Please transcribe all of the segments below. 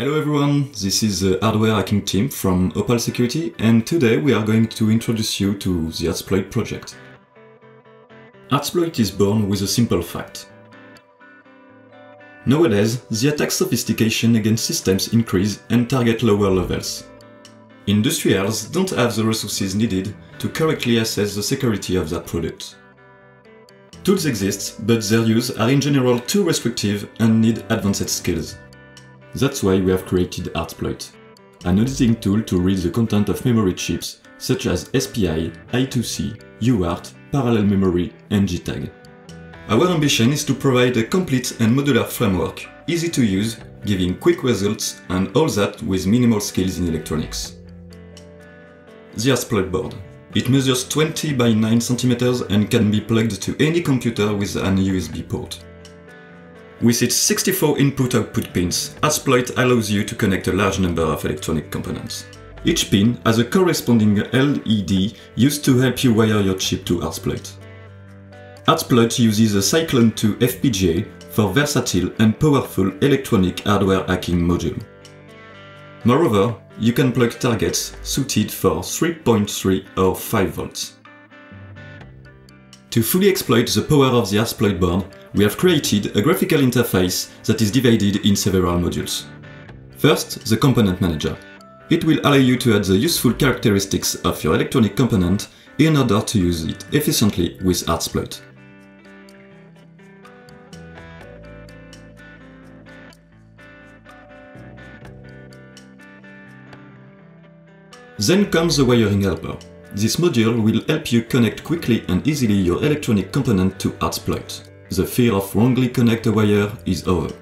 Hello everyone, this is the hardware hacking team from Opale Security and today we are going to introduce you to the Hardsploit project. Hardsploit is born with a simple fact. Nowadays, the attack sophistication against systems increase and target lower levels. Industrials don't have the resources needed to correctly assess the security of their product. Tools exist, but their use are in general too restrictive and need advanced skills. That's why we have created Hardsploit, an auditing tool to read the content of memory chips such as SPI, I2C, UART, parallel memory, and JTAG. Our ambition is to provide a complete and modular framework, easy to use, giving quick results, and all that with minimal skills in electronics. The Hardsploit board. It measures 20 by 9 cm and can be plugged to any computer with an USB port. With its 64 input-output pins, Hardsploit allows you to connect a large number of electronic components. Each pin has a corresponding LED used to help you wire your chip to Hardsploit. Hardsploit uses a Cyclone 2 FPGA for versatile and powerful electronic hardware hacking module. Moreover, you can plug targets suited for 3.3 or 5 volts. To fully exploit the power of the Hardsploit board, we have created a graphical interface that is divided in several modules. First, the Component Manager. It will allow you to add the useful characteristics of your electronic component in order to use it efficiently with Hardsploit. Then comes the wiring helper. This module will help you connect quickly and easily your electronic component to Hardsploit. The fear of wrongly connect a wire is over.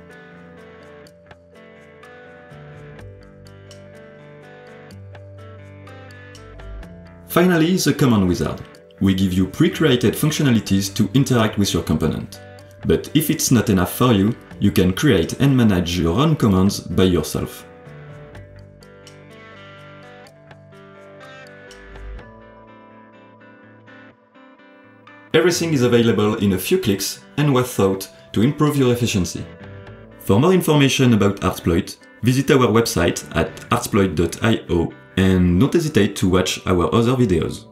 Finally, the command wizard. We give you pre-created functionalities to interact with your component. But if it's not enough for you, you can create and manage your own commands by yourself. Everything is available in a few clicks and was thought to improve your efficiency. For more information about Hardsploit, visit our website at hardsploit.io and don't hesitate to watch our other videos.